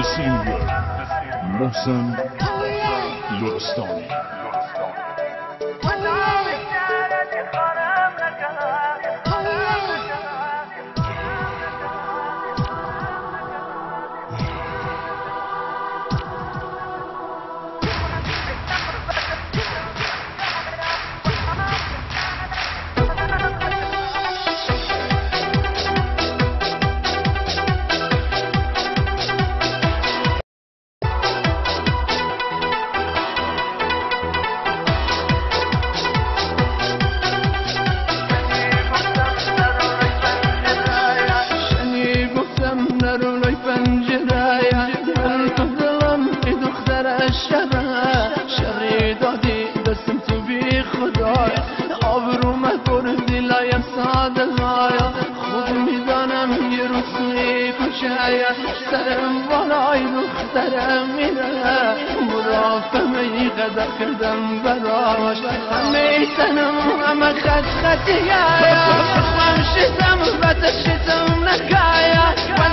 the Sylvia, Mohsen Lorastani. خدای آبرو مکردی لایم ساده لایا. خود می‌دانم یه روز کوچه سرم بالای دخترم میره. مرافمه ای قدر کردم براش. همه تنم همه خط خطیه. من شتم و تشتم نکایا. و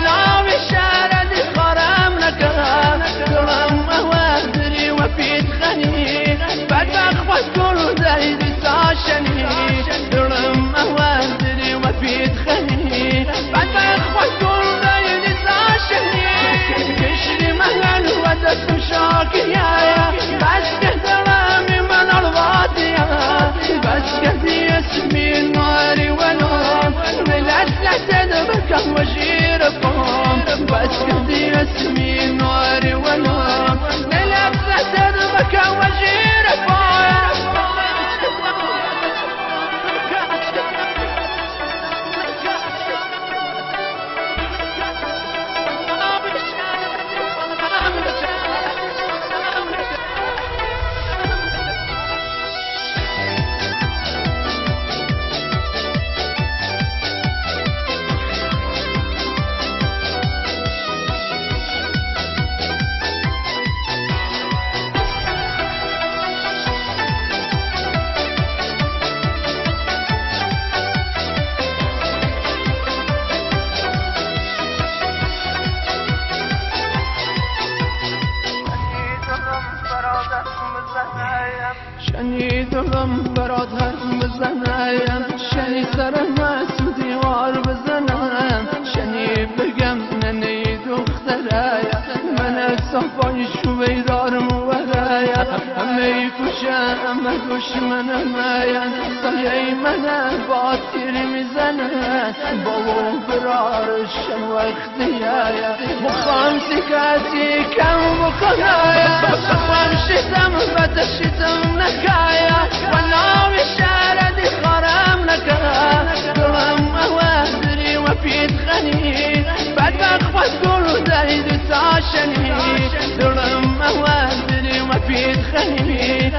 شنیدم برات حرف بزنم. شنی سر مسو دیوار بزنم. شنی بگم ننه دختره من صفای شویدار موره همه کشه همه دشمن من سایه من با تیری می‌زنه با اون برارشن وقتیه مخوام سکتی کم بکنه بخوام شیدم و تشیدم عشاني هي ظلم ما في تخلي